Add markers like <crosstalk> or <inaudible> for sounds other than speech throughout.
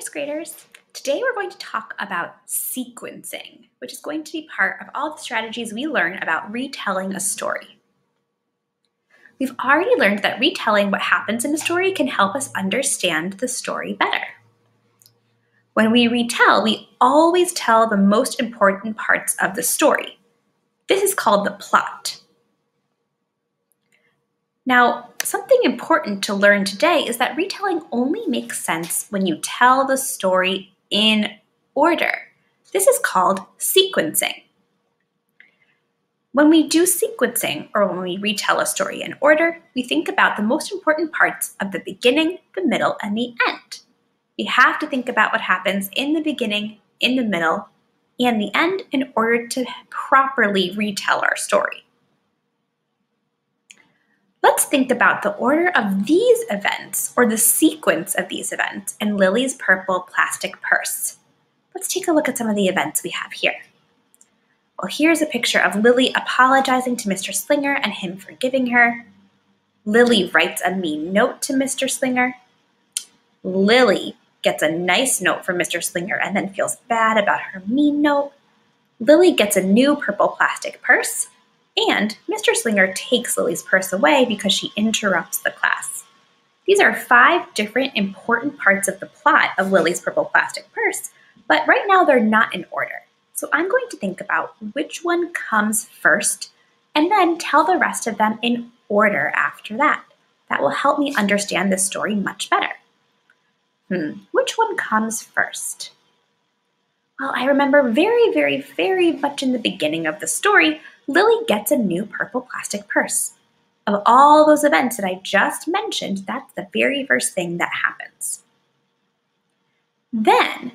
first graders. Today we're going to talk about sequencing, which is going to be part of all the strategies we learn about retelling a story. We've already learned that retelling what happens in a story can help us understand the story better. When we retell, we always tell the most important parts of the story. This is called the plot. Now, something important to learn today is that retelling only makes sense when you tell the story in order. This is called sequencing. When we do sequencing, or when we retell a story in order, we think about the most important parts of the beginning, the middle, and the end. We have to think about what happens in the beginning, in the middle, and the end in order to properly retell our story. Think about the order of these events or the sequence of these events in Lilly's purple plastic purse. Let's take a look at some of the events we have here. Well, here's a picture of Lilly apologizing to Mr. Slinger and him forgiving her. Lilly writes a mean note to Mr. Slinger. Lilly gets a nice note from Mr. Slinger and then feels bad about her mean note. Lilly gets a new purple plastic purse. And Mr. Slinger takes Lilly's purse away because she interrupts the class. These are five different important parts of the plot of Lilly's purple plastic purse, but right now they're not in order. So I'm going to think about which one comes first and then tell the rest of them in order after that. That will help me understand this story much better. Hmm, which one comes first? Well, I remember very, very, very much in the beginning of the story Lilly gets a new purple plastic purse. Of all those events that I just mentioned, that's the very first thing that happens. Then,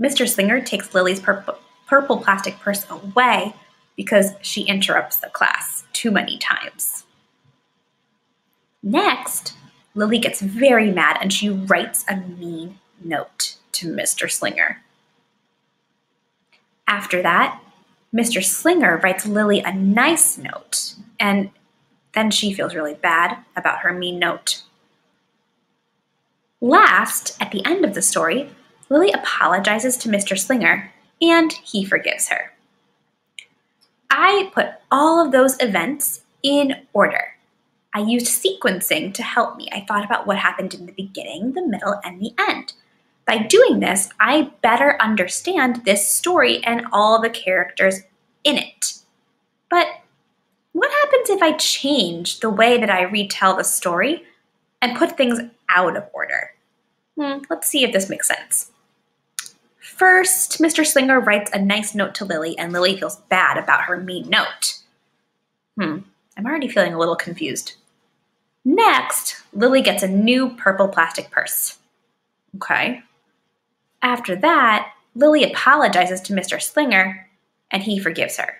Mr. Slinger takes Lilly's purple, purple plastic purse away because she interrupts the class too many times. Next, Lilly gets very mad and she writes a mean note to Mr. Slinger. After that, Mr. Slinger writes Lilly a nice note, and then she feels really bad about her mean note. Last, at the end of the story, Lilly apologizes to Mr. Slinger, and he forgives her. I put all of those events in order. I used sequencing to help me. I thought about what happened in the beginning, the middle, and the end. By doing this, I better understand this story and all the characters in it. But what happens if I change the way that I retell the story and put things out of order? Hmm, let's see if this makes sense. First, Mr. Slinger writes a nice note to Lilly, and Lilly feels bad about her mean note. Hmm, I'm already feeling a little confused. Next, Lilly gets a new purple plastic purse. Okay, after that, Lilly apologizes to Mr. Slinger and he forgives her.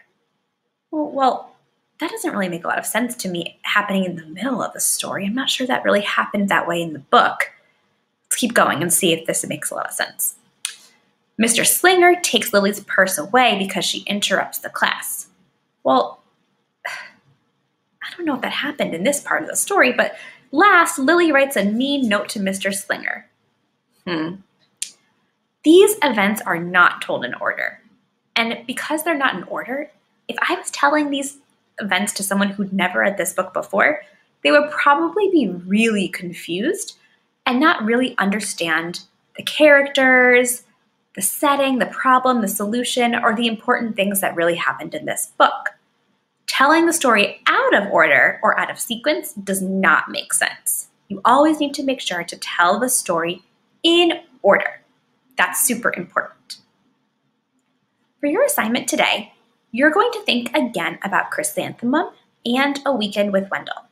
Well, that doesn't really make a lot of sense to me happening in the middle of the story. I'm not sure that really happened that way in the book. Let's keep going and see if this makes a lot of sense. Mr. Slinger takes Lilly's purse away because she interrupts the class. Well, <sighs> I don't know if that happened in this part of the story, but last, Lilly writes a mean note to Mr. Slinger. Hmm, these events are not told in order. And because they're not in order, if I was telling these events to someone who'd never read this book before, they would probably be really confused and not really understand the characters, the setting, the problem, the solution, or the important things that really happened in this book. Telling the story out of order or out of sequence does not make sense. You always need to make sure to tell the story in order. That's super important. For your assignment today, you're going to think again about Chrysanthemum and A Weekend with Wendell.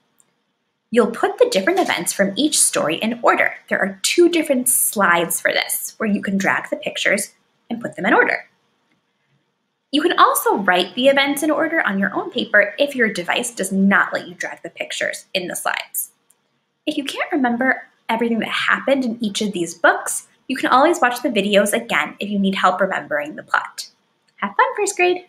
You'll put the different events from each story in order. There are two different slides for this where you can drag the pictures and put them in order. You can also write the events in order on your own paper if your device does not let you drag the pictures in the slides. If you can't remember everything that happened in each of these books, you can always watch the videos again if you need help remembering the plot. Have fun, first grade!